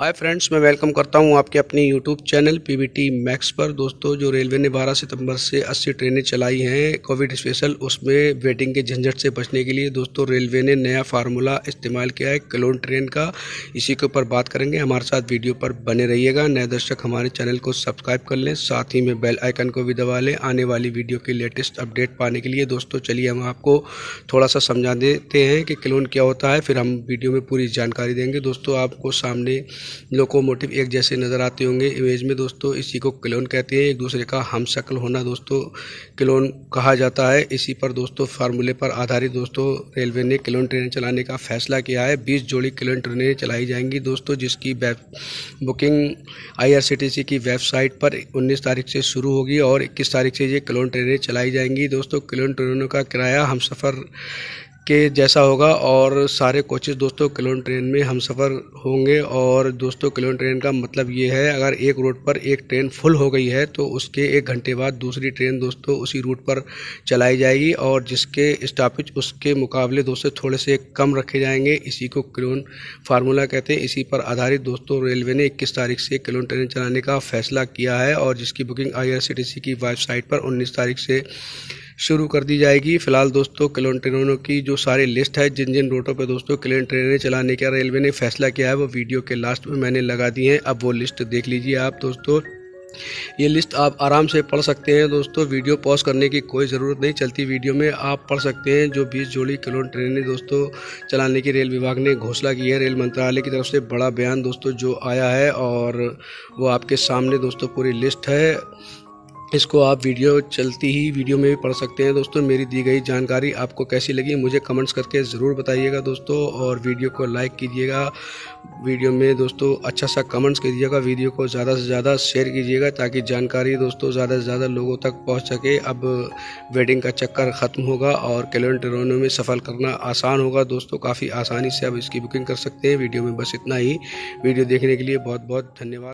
Hi friends मैं welcome करता हूँ आपके अपनी यूट्यूब चैनल पीवीटी मैक्स पर। दोस्तों, जो रेलवे ने 12 सितंबर से 80 ट्रेनें चलाई हैं कोविड स्पेशल उसमें वेटिंग के झंझट से बचने के लिए दोस्तों रेलवे ने नया फार्मूला इस्तेमाल किया है क्लोन ट्रेन का। इसी के ऊपर बात करेंगे। हमारे साथ वीडियो पर बने रहिएगा। नए दर्शक हमारे चैनल को सब्सक्राइब कर लें, साथ ही में बेल आइकन को भी दबा लें आने वाली वीडियो की लेटेस्ट अपडेट पाने के लिए। दोस्तों, चलिए हम आपको थोड़ा सा समझा देते हैं कि क्लोन क्या होता है, फिर हम वीडियो में पूरी जानकारी देंगे। दोस्तों, आपको सामने लोकोमोटिव एक जैसे नज़र आते होंगे। इमेज में दोस्तों, इसी को क्लोन कहते हैं। एक दूसरे का हम शक्ल होना दोस्तों, क्लोन कहा जाता है। इसी पर दोस्तों, फार्मूले पर आधारित दोस्तों, रेलवे ने क्लोन ट्रेनें चलाने का फैसला किया है। बीस जोड़ी क्लोन ट्रेनें चलाई जाएँगी दोस्तों, जिसकी बुकिंग आईआरसीटीसी की वेबसाइट पर उन्नीस तारीख से शुरू होगी और इक्कीस तारीख से ये क्लोन ट्रेनें चलाई जाएँगी। दोस्तों, क्लोन ट्रेनों का किराया हम सफ़र के जैसा होगा और सारे कोचेज़ दोस्तों क्लोन ट्रेन में हम सफ़र होंगे और दोस्तों क्लोन ट्रेन का मतलब ये है, अगर एक रूट पर एक ट्रेन फुल हो गई है तो उसके एक घंटे बाद दूसरी ट्रेन दोस्तों उसी रूट पर चलाई जाएगी और जिसके स्टॉपेज उसके मुकाबले दोस्तों थोड़े से कम रखे जाएँगे। इसी को क्लोन फार्मूला कहते हैं। इसी पर आधारित दोस्तों रेलवे ने इक्कीस तारीख से क्लोन ट्रेन चलाने का फैसला किया है और जिसकी बुकिंग आईआरसीटीसी की वेबसाइट पर उन्नीस तारीख से शुरू कर दी जाएगी। फ़िलहाल दोस्तों, क्लोन ट्रेनों की जो सारी लिस्ट है, जिन जिन रूटों पर दोस्तों क्लोन ट्रेनें चलाने का रेलवे ने फैसला किया है, वो वीडियो के लास्ट में मैंने लगा दी है। अब वो लिस्ट देख लीजिए आप दोस्तों। ये लिस्ट आप आराम से पढ़ सकते हैं दोस्तों। वीडियो पॉज करने की कोई ज़रूरत नहीं, चलती वीडियो में आप पढ़ सकते हैं, जो 20 जोड़ी क्लोन ट्रेनें दोस्तों चलाने की रेल विभाग ने घोषणा की है। रेल मंत्रालय की तरफ़ से बड़ा बयान दोस्तों जो आया है, और वो आपके सामने दोस्तों पूरी लिस्ट है। इसको आप वीडियो चलती ही वीडियो में भी पढ़ सकते हैं। दोस्तों, मेरी दी गई जानकारी आपको कैसी लगी, मुझे कमेंट्स करके ज़रूर बताइएगा दोस्तों, और वीडियो को लाइक कीजिएगा। वीडियो में दोस्तों अच्छा सा कमेंट्स कीजिएगा, वीडियो को ज़्यादा से ज़्यादा शेयर कीजिएगा, ताकि जानकारी दोस्तों ज़्यादा से ज़्यादा लोगों तक पहुँच सके। अब वेडिंग का चक्कर ख़त्म होगा और कैलेंडरों में सफ़ल करना आसान होगा दोस्तों, काफ़ी आसानी से अब इसकी बुकिंग कर सकते हैं। वीडियो में बस इतना ही। वीडियो देखने के लिए बहुत बहुत धन्यवाद।